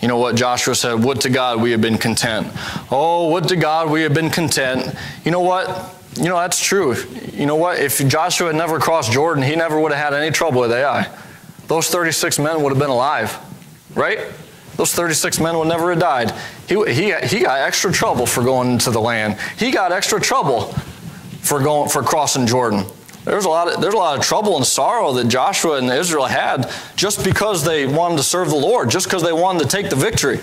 You know what Joshua said? Would to God we have been content. Oh, would to God we have been content. You know what? You know, that's true. You know what? If Joshua had never crossed Jordan, he never would have had any trouble with Ai. Those 36 men would have been alive, right? Those 36 men would never have died. He, he, he got extra trouble for going into the land. He got extra trouble for going for crossing Jordan. There's a lot of there's a lot of trouble and sorrow that Joshua and Israel had just because they wanted to serve the Lord, just because they wanted to take the victory.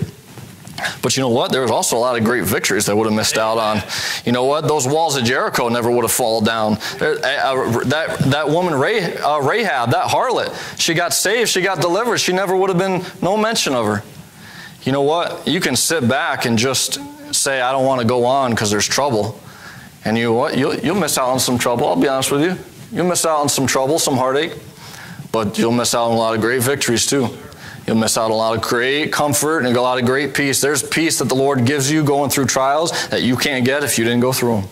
But you know what? There was also a lot of great victories they would have missed out on. You know what? Those walls of Jericho never would have fallen down. Uh, uh, that, that woman, uh, Rahab, that harlot, she got saved, she got delivered. She never would have been no mention of her you know what? You can sit back and just say, I don't want to go on because there's trouble. And you know what? You'll, you'll miss out on some trouble, I'll be honest with you. You'll miss out on some trouble, some heartache, but you'll miss out on a lot of great victories too. You'll miss out on a lot of great comfort and a lot of great peace. There's peace that the Lord gives you going through trials that you can't get if you didn't go through them.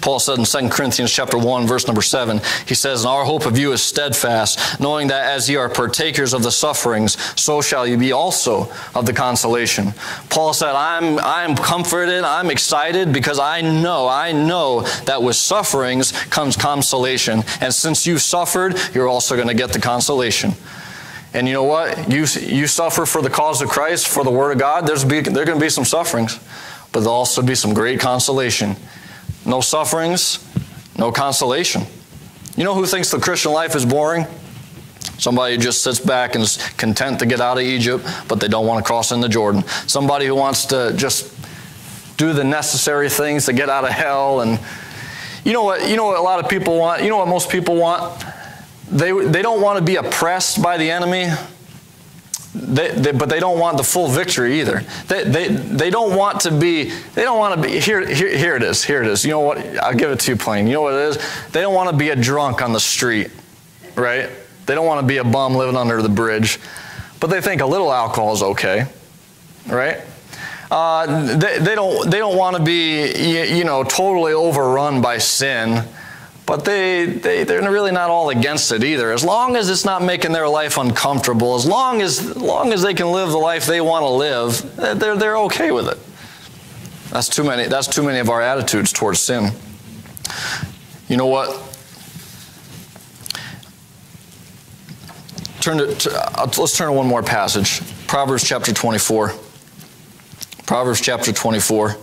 Paul said in 2 Corinthians chapter 1, verse number 7, he says, And our hope of you is steadfast, knowing that as ye are partakers of the sufferings, so shall ye be also of the consolation. Paul said, I'm, I'm comforted, I'm excited, because I know, I know that with sufferings comes consolation. And since you've suffered, you're also going to get the consolation. And you know what? You, you suffer for the cause of Christ, for the Word of God, there's be, there going to be some sufferings, but there'll also be some great consolation no sufferings, no consolation. You know who thinks the Christian life is boring? Somebody who just sits back and is content to get out of Egypt, but they don't want to cross into Jordan. Somebody who wants to just do the necessary things to get out of hell. And you know what? You know what a lot of people want. You know what most people want. They they don't want to be oppressed by the enemy. They, they, but they don't want the full victory either. They, they, they don't want to be, they don't want to be, here, here, here it is, here it is. You know what? I'll give it to you plain. You know what it is? They don't want to be a drunk on the street, right? They don't want to be a bum living under the bridge. But they think a little alcohol is okay, right? Uh, they, they don't, they don't want to be, you, you know, totally overrun by sin but they, they, they're really not all against it either. As long as it's not making their life uncomfortable, as long as, long as they can live the life they want to live, they're, they're okay with it. That's too many, that's too many of our attitudes towards sin. You know what? Turn to, to uh, let's turn to one more passage. Proverbs chapter 24. Proverbs chapter 24.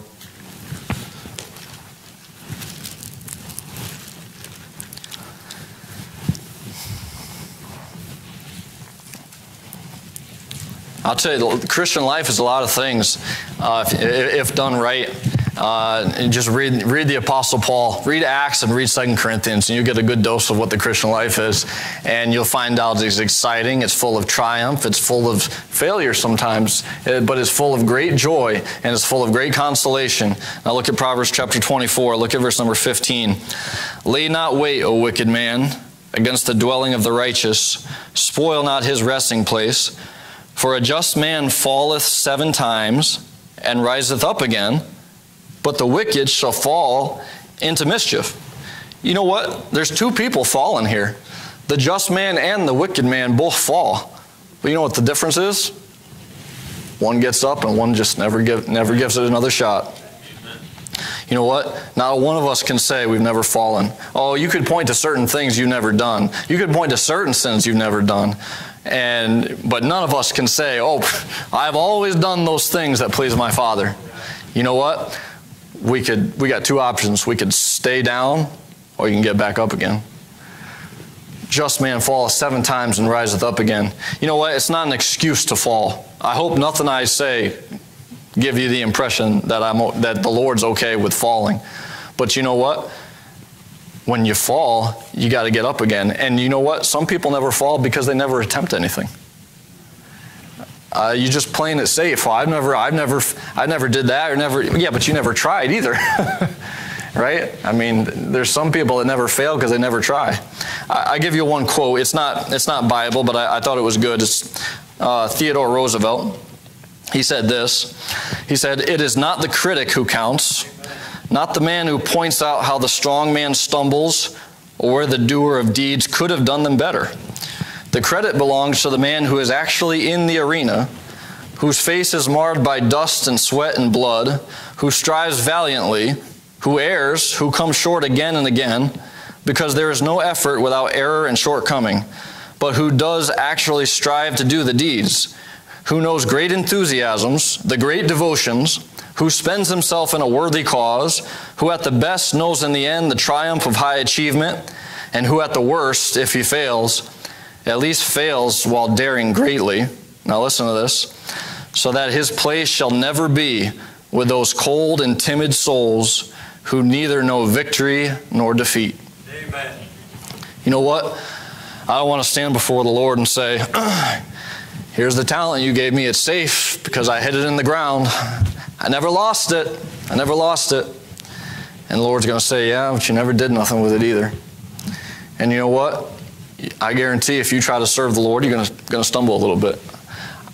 I'll tell you, the Christian life is a lot of things uh, if, if, done right. Uh, just read, read the Apostle Paul, read Acts, and read Second Corinthians, and you get a good dose of what the Christian life is. And you'll find out it's exciting, it's full of triumph, it's full of failure sometimes, eh, but it's full of great joy and it's full of great consolation. Now look at Proverbs chapter 24, look at verse number 15. Lay not wait, O wicked man, against the dwelling of the righteous, spoil not his resting place. For a just man falleth seven times and riseth up again, but the wicked shall fall into mischief. You know what? There's two people falling here. The just man and the wicked man both fall. But you know what the difference is? One gets up and one just never, give, never gives it another shot. You know what? Not one of us can say we've never fallen. Oh, you could point to certain things you've never done. You could point to certain sins you've never done. And, but none of us can say, oh, I've always done those things that please my Father. You know what? We could, we got two options. We could stay down or you can get back up again. Just man falleth seven times and riseth up again. You know what? It's not an excuse to fall. I hope nothing I say give you the impression that I'm that the Lord's okay with falling. But you know what? When you fall, you got to get up again. And you know what? Some people never fall because they never attempt anything. Uh, you just playing it safe. Well, I've never, I've never, I never did that or never. Yeah, but you never tried either, right? I mean, there's some people that never fail because they never try. I, I, give you one quote. It's not, it's not Bible, but I, I thought it was good. It's uh, Theodore Roosevelt. He said this. He said, "It is not the critic who counts, not the man who points out how the strong man stumbles or the doer of deeds could have done them better." The credit belongs to the man who is actually in the arena, whose face is marred by dust and sweat and blood, who strives valiantly, who errs, who comes short again and again, because there is no effort without error and shortcoming, but who does actually strive to do the deeds, who knows great enthusiasms, the great devotions, who spends himself in a worthy cause, who at the best knows in the end the triumph of high achievement, and who at the worst, if he fails, at least fails while daring greatly. Now, listen to this. So that his place shall never be with those cold and timid souls who neither know victory nor defeat. Amen. You know what? I don't want to stand before the Lord and say, Here's the talent you gave me. It's safe because I hid it in the ground. I never lost it. I never lost it. And the Lord's going to say, Yeah, but you never did nothing with it either. And you know what? I guarantee if you try to serve the Lord, you're going to, stumble a little bit.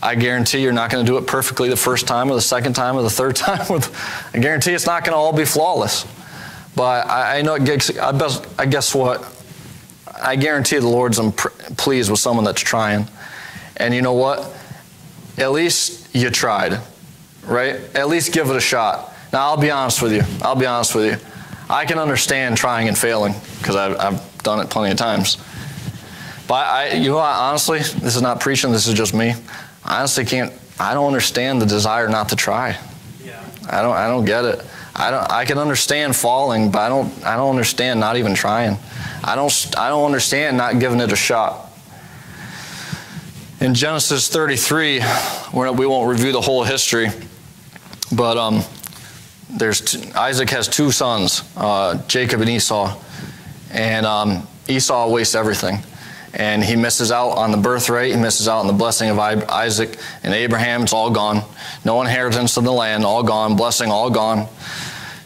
I guarantee you're not going to do it perfectly the first time or the second time or the third time. I guarantee it's not going to all be flawless. But I, I know, I, best, I guess what? I guarantee the Lord's pleased with someone that's trying. And you know what? At least you tried, right? At least give it a shot. Now, I'll be honest with you. I'll be honest with you. I can understand trying and failing because I've, I've done it plenty of times. But I, you know, what, honestly, this is not preaching. This is just me. I honestly can't. I don't understand the desire not to try. Yeah. I don't. I don't get it. I don't. I can understand falling, but I don't. I don't understand not even trying. I don't. I don't understand not giving it a shot. In Genesis 33, we won't review the whole history, but um, there's Isaac has two sons, uh, Jacob and Esau, and um, Esau wastes everything and he misses out on the birthright. He misses out on the blessing of Isaac and Abraham. It's all gone. No inheritance of the land, all gone. Blessing, all gone.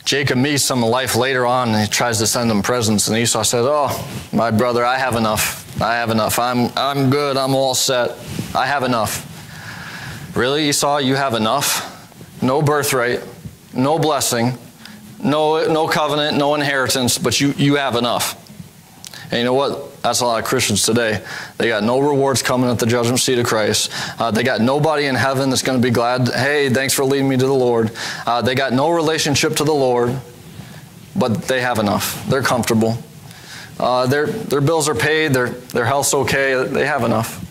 Jacob meets him life later on and he tries to send him presents. And Esau says, Oh, my brother, I have enough. I have enough. I'm, I'm good. I'm all set. I have enough. Really, Esau, you have enough? No birthright, no blessing, no, no covenant, no inheritance, but you, you have enough. And you know what? That's a lot of Christians today. They got no rewards coming at the judgment seat of Christ. Uh, they got nobody in heaven that's going to be glad, hey, thanks for leading me to the Lord. Uh, they got no relationship to the Lord, but they have enough. They're comfortable. Uh, their, their bills are paid, their, their health's okay, they have enough.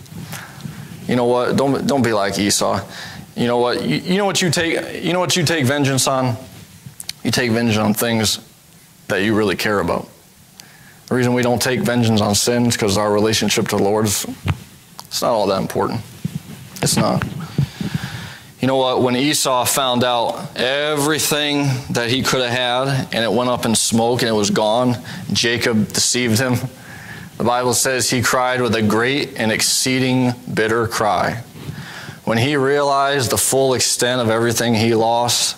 You know what? Don't, don't be like Esau. You know what? You, you know what you take you know what you take vengeance on? You take vengeance on things that you really care about. The reason we don't take vengeance on sins because our relationship to the Lord is it's not all that important. It's not. You know what? When Esau found out everything that he could have had and it went up in smoke and it was gone, Jacob deceived him. The Bible says he cried with a great and exceeding bitter cry. When he realized the full extent of everything he lost,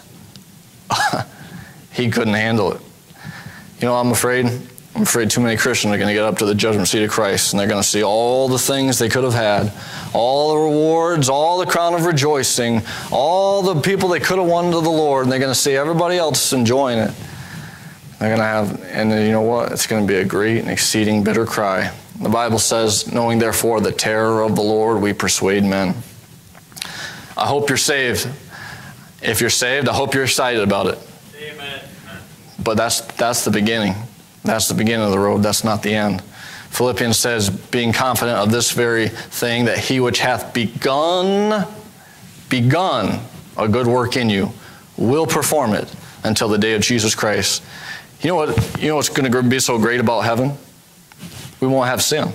he couldn't handle it. You know, I'm afraid I'm afraid too many Christians are going to get up to the judgment seat of Christ and they're going to see all the things they could have had, all the rewards, all the crown of rejoicing, all the people they could have won to the Lord, and they're going to see everybody else enjoying it. They're going to have, and you know what? It's going to be a great and exceeding bitter cry. The Bible says, knowing therefore the terror of the Lord, we persuade men. I hope you're saved. If you're saved, I hope you're excited about it. Amen. But that's, that's the beginning. That's the beginning of the road, that's not the end. Philippians says, being confident of this very thing, that he which hath begun, begun a good work in you, will perform it until the day of Jesus Christ. You know what? You know what's going to be so great about heaven? We won't have sin.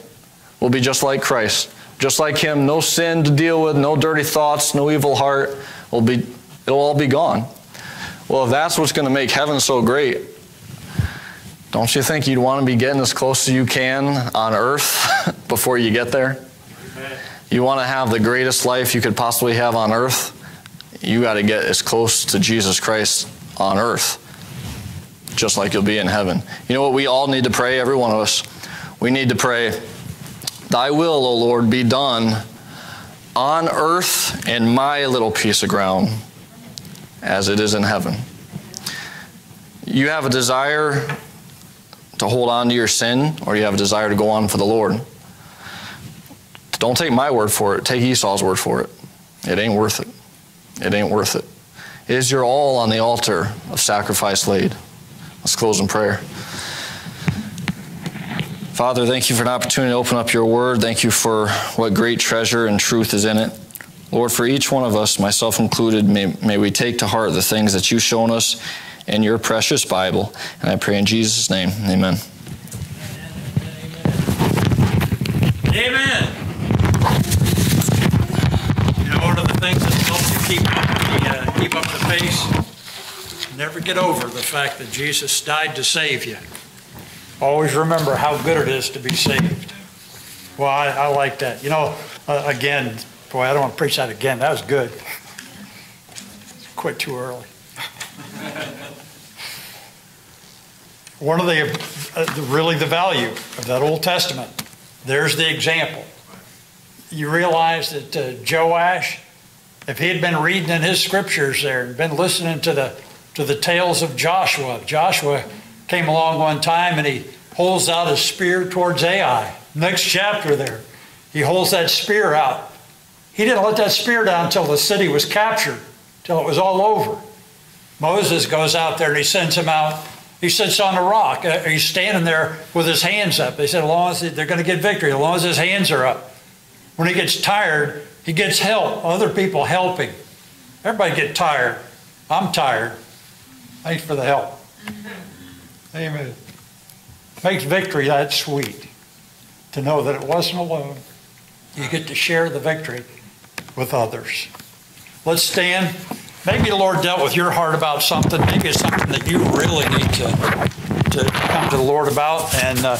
We'll be just like Christ, just like Him. No sin to deal with, no dirty thoughts, no evil heart. We'll be It'll all be gone. Well, if that's what's going to make heaven so great, don't you think you'd want to be getting as close as you can on earth before you get there? You want to have the greatest life you could possibly have on earth? You got to get as close to Jesus Christ on earth, just like you'll be in heaven. You know what we all need to pray, every one of us? We need to pray, Thy will, O Lord, be done on earth in my little piece of ground as it is in heaven. You have a desire to hold on to your sin, or you have a desire to go on for the Lord. Don't take my word for it, take Esau's word for it. It ain't worth it. It ain't worth it. Is your all on the altar of sacrifice laid? Let's close in prayer. Father, thank you for an opportunity to open up your word. Thank you for what great treasure and truth is in it. Lord, for each one of us, myself included, may, may we take to heart the things that you've shown us in your precious Bible. And I pray in Jesus' name, amen. Amen. You know, one of the things that helps you keep up the, uh, keep up the pace, never get over the fact that Jesus died to save you. Always remember how good it is to be saved. Well, I, I like that. You know, uh, again, boy, I don't want to preach that again. That was good. Quit too early. One of the, uh, the really the value of that Old Testament. There's the example. You realize that uh, Joash, if he had been reading in his scriptures there and been listening to the to the tales of Joshua, Joshua came along one time and he holds out his spear towards Ai. Next chapter there, he holds that spear out. He didn't let that spear down until the city was captured, till it was all over. Moses goes out there and he sends him out. He sits on a rock. Uh, He's standing there with his hands up. They said, as long as they're going to get victory, as long as his hands are up. When he gets tired, he gets help, other people helping. Everybody get tired. I'm tired. Thanks for the help. Amen. Makes victory that sweet to know that it wasn't alone. You get to share the victory with others. Let's stand. Maybe the Lord dealt with your heart about something. Maybe it's something that you really need to, to come to the Lord about. And uh,